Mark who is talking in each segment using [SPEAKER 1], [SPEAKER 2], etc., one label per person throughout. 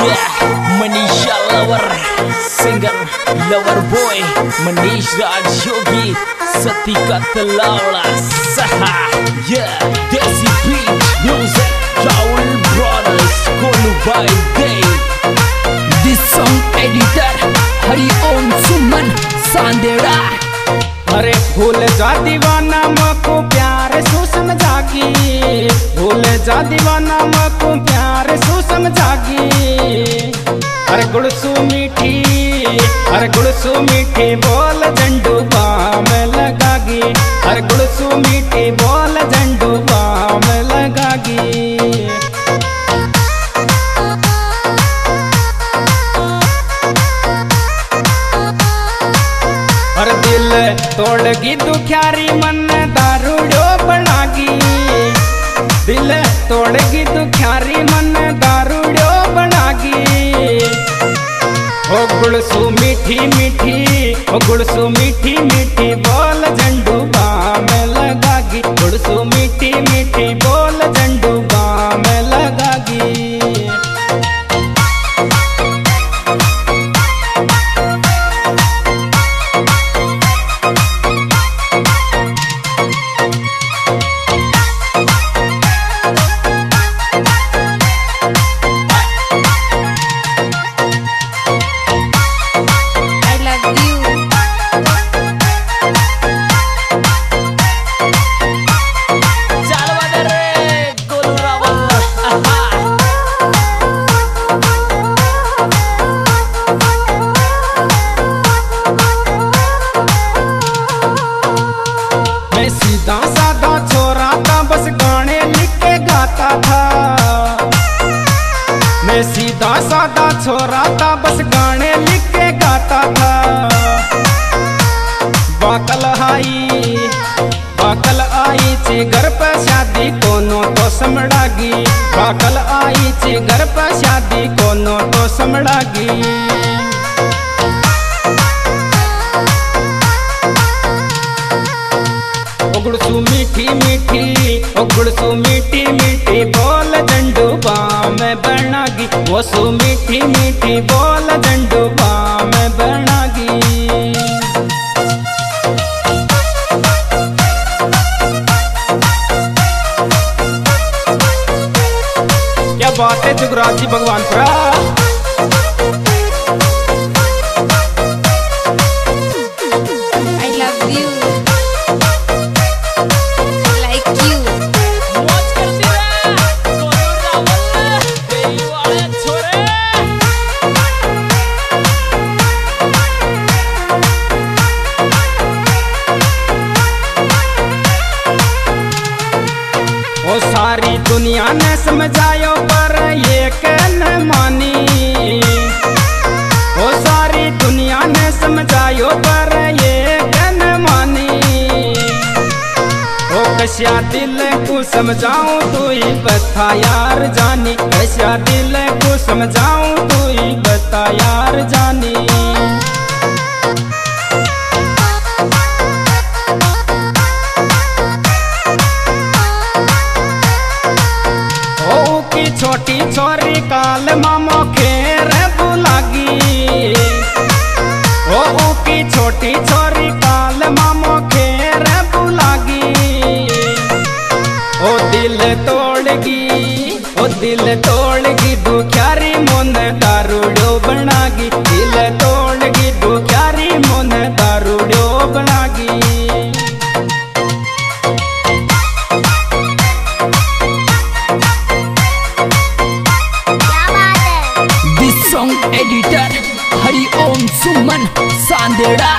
[SPEAKER 1] Yeah, Manisha lover, singer, lover boy, Manish Raj Yogi, Sati Katalawla, Saha, yeah, Desi
[SPEAKER 2] दीवाना मको प्यार सु समझागी। अरे गुड़सु मीठी हर गुड़सु मीठी बोल झंडू बाम लगागी। हर गुड़सु मीठी बोल झंडू बाम लगागी। और दिल तोड़गी दुख्यारी मन तोड़गी दुख्यारी मन दारूड़ो बनागी ओ गुड़सु मीठी मीठी ओ गुड़सु बाकल आई ची घर पर शादी कोनो तो समड़ागी। उगड़सू मीठी मीठी, उगड़सू मीठी मीठी, बोल डंडू बाम बनागी। वो सु मीठी मीठी, बोल डंडू बाम बनागी बात है जुगराज जी भगवान
[SPEAKER 3] I
[SPEAKER 2] सारी दुनिया ने समझायो, पर ये कन मानी। ओ सारी दुनिया ने समझायो, पर ये कन मानी। ओ कश्या दिल को समझाऊं, तू ही बता यार जानी। कश्या दिल को समझाऊं, तू ही बता यार जानी। छोटी छोरी काल मामो खेर बुलागी। ओ की छोटी छोरी काल मामो खेर बुलागी। ओ, दिल तोड़गी, ओ, दिल तोड़गी, दुख्यारी मुंद दारूडो बनागी दिल तोड़गी அம்மன் சாந்திடா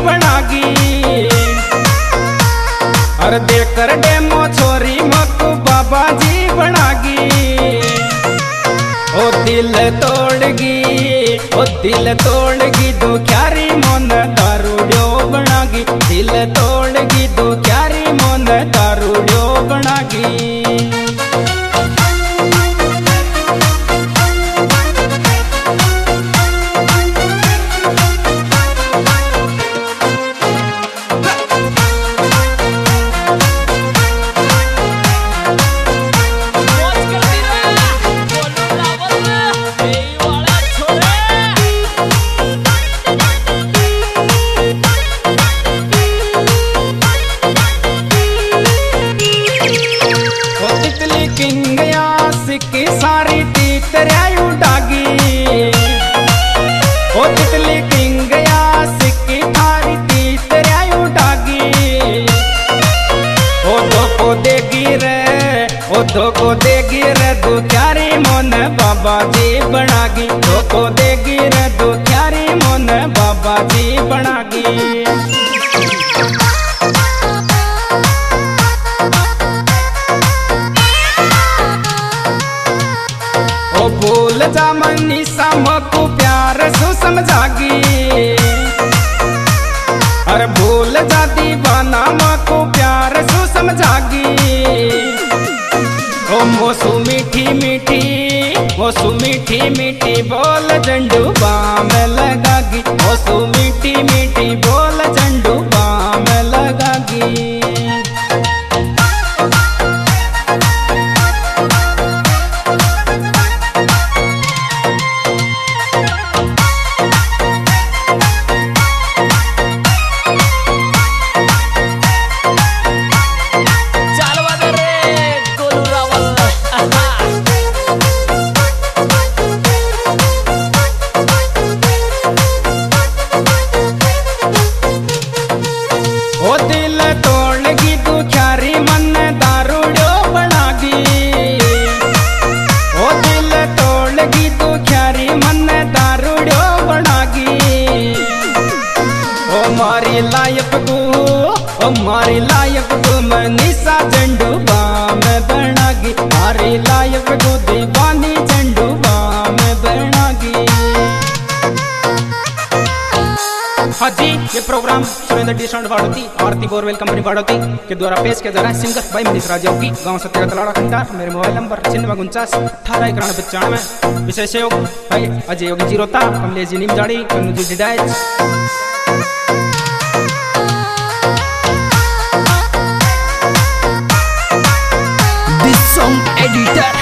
[SPEAKER 2] बनागी। और देकर डेमो छोरी मको बाबा जी बनागी। ओ दिल तोड़गी, ओ दिल तोड़गी, दो क्यारी मन दारूड्यो बनागी। दिल तोड़गी, दो क्यारी मन दारूड्यो धोको देगी ओ धोको देगी रे दो क्यारी मोन बाबा जी बनागी। धोको देगी रे दो क्यारी मोन बाबा जी बनागी। ओ भूल जा मनी को प्यार सु समझागी ओ सु मीठी मीठी मोसू मीठी मीठी बोल झंडू बाम लगागी सु मीठी मीठी बोल झंडू लगी हाँ जी ये programme Surendra D sound Badauti Aarti borewell company Badauti के द्वारा पेश किया जा रहा है सिंगर भाई मनीष राजा की गाँव से तेरा तलाड़ा खंडार मेरे मोबाइल नंबर छिन्नवा उनचास अठारह इक्यानवे पचानवे विशेष योग भाई अजय योगी ज़ीरो तार कमलेश जी नीम जाड़ी कन्नू जी डिडाइज editor